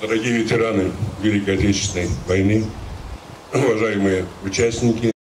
Дорогие ветераны Великой Отечественной войны, уважаемые участники,